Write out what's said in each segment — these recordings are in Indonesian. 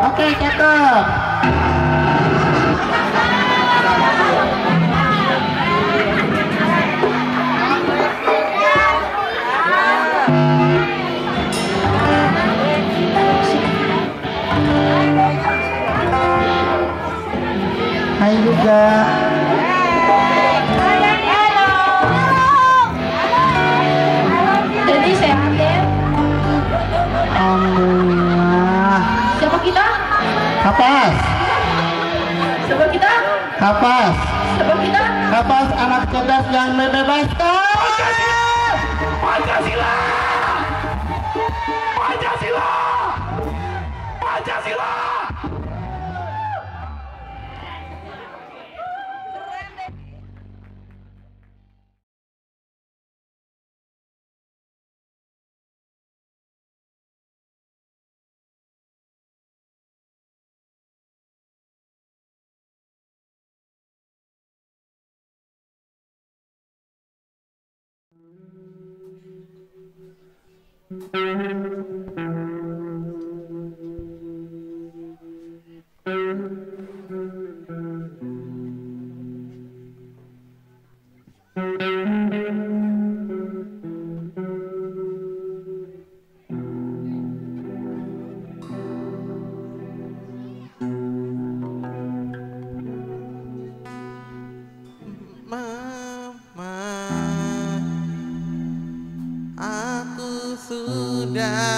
Oke, cakep. Hai juga. Kapas, Siapa kita? kapas, Siapa kita? kapas anak cerdas yang membebaskan. Pancasila! Pancasila! Pancasila! Mama,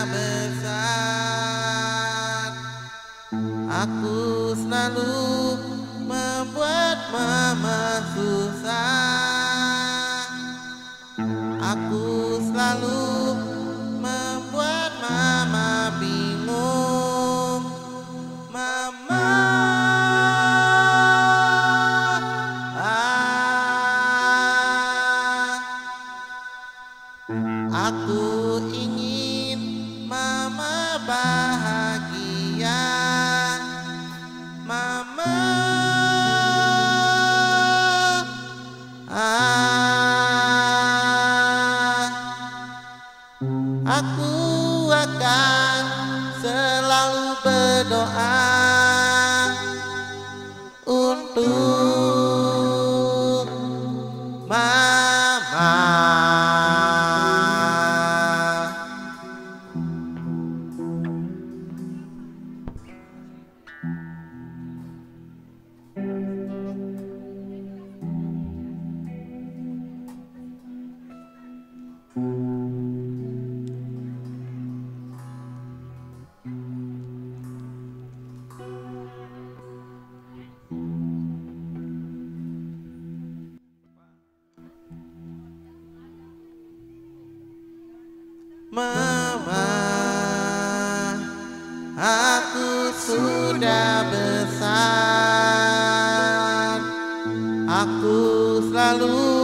besar. Aku selalu membuat mama susah. Aku selalu bahagia. Mama, ah, Aku akan selalu berdoa Mama, aku sudah besar. Aku selalu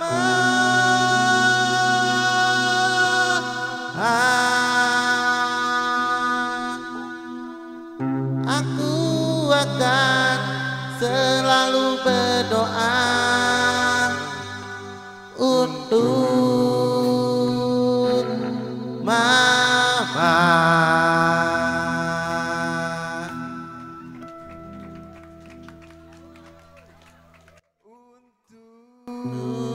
aku akan selalu berdoa untuk mama. Untuk